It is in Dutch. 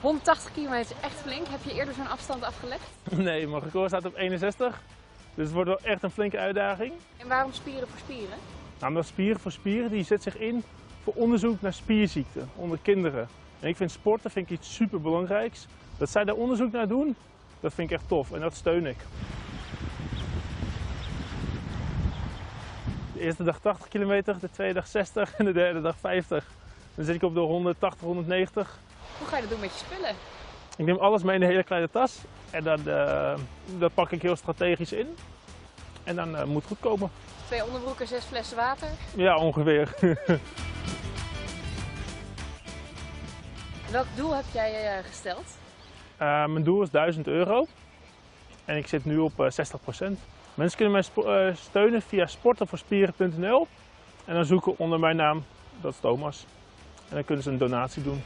180 kilometer is echt flink. Heb je eerder zo'n afstand afgelegd? Nee, mijn record staat op 61. Dus het wordt wel echt een flinke uitdaging. En waarom spieren voor spieren? Nou, omdat spieren voor spieren die zet zich in voor onderzoek naar spierziekten onder kinderen. En ik vind sporten vind ik iets super belangrijks. Dat zij daar onderzoek naar doen, dat vind ik echt tof en dat steun ik. De eerste dag 80 kilometer, de tweede dag 60 en de derde dag 50. Dan zit ik op de 180, 190. Hoe ga je dat doen met je spullen? Ik neem alles mee in een hele kleine tas en dan, eh, dat pak ik heel strategisch in. En dan eh, moet het goed komen. Twee onderbroeken, zes flessen water. Ja, ongeveer. Welk doel heb jij eh, gesteld? Mijn doel is 1000 euro en ik zit nu op eh, 60%. Mensen kunnen mij steunen via sportenvoorspieren.nl en dan zoeken onder mijn naam, dat is Thomas. En dan kunnen ze een donatie doen.